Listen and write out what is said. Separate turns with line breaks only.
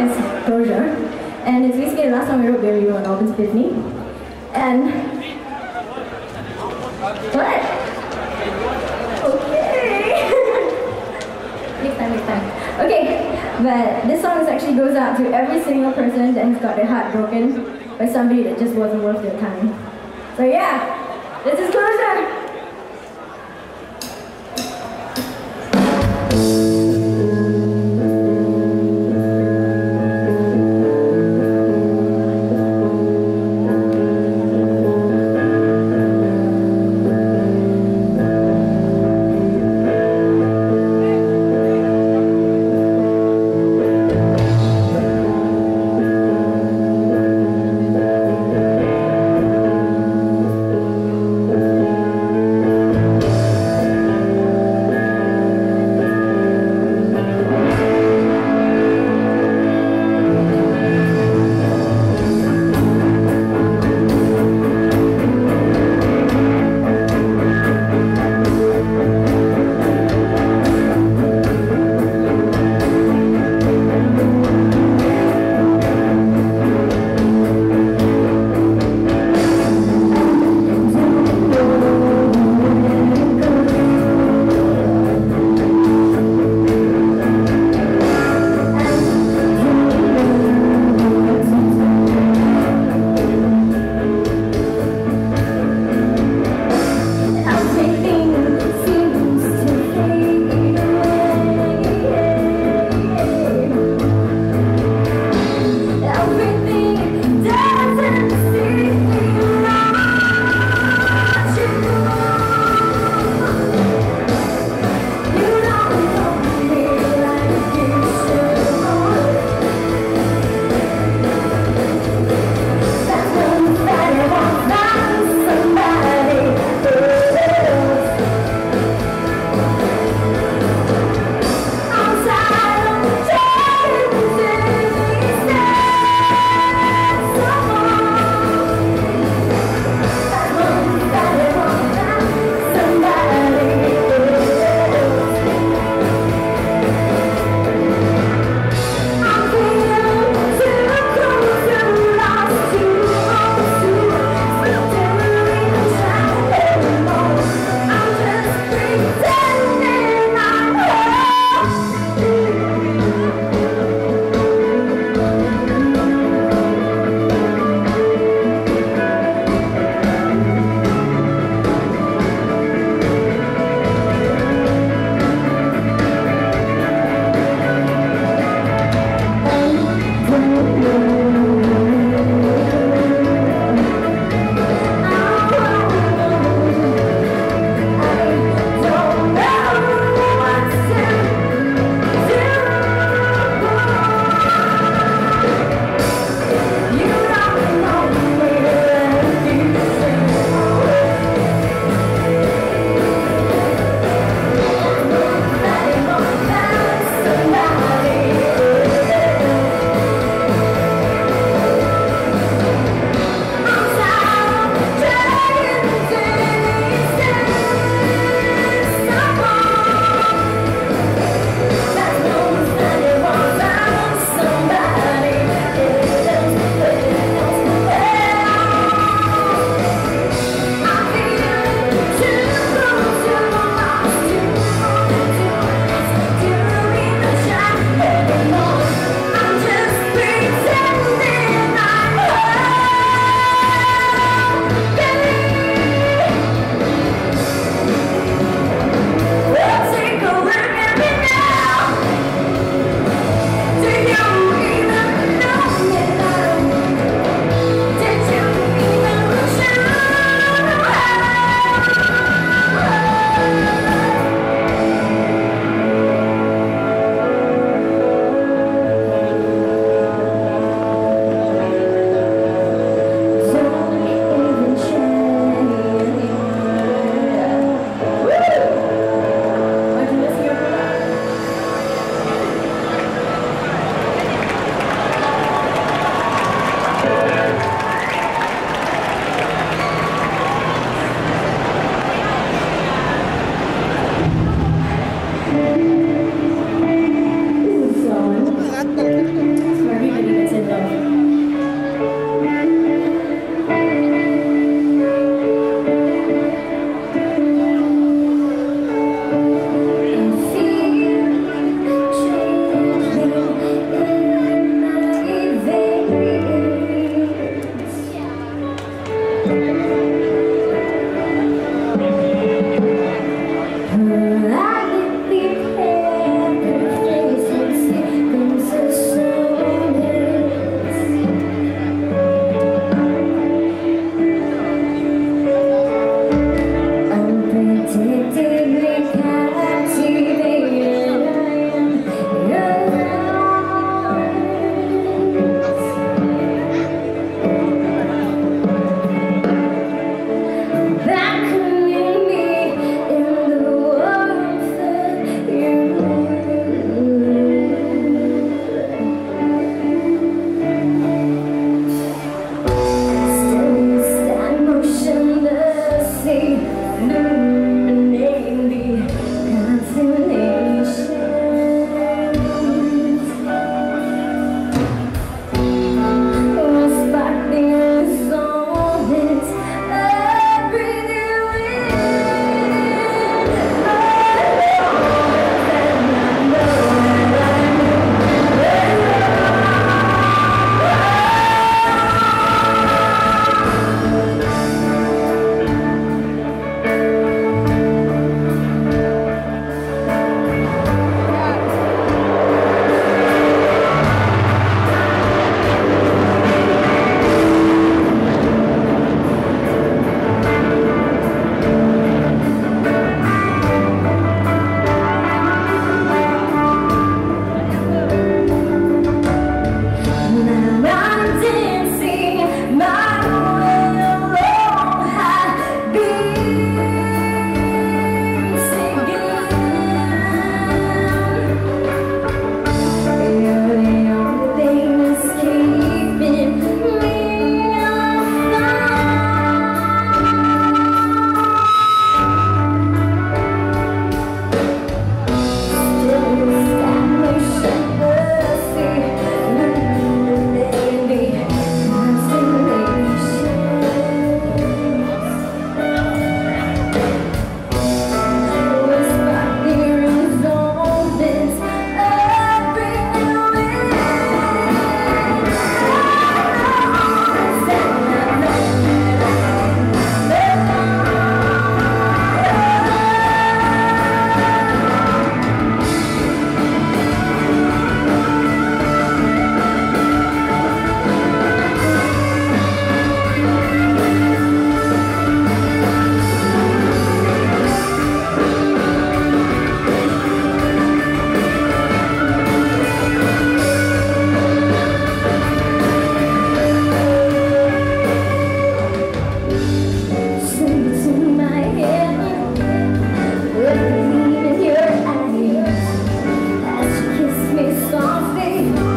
is Closure, and it's basically the last time we wrote You on Albin's Epiphany. And what? Okay. next time, next time. Okay, but this song actually goes out to every single person that has got their heart broken by somebody that just wasn't worth their time. So yeah, this is Closure. this.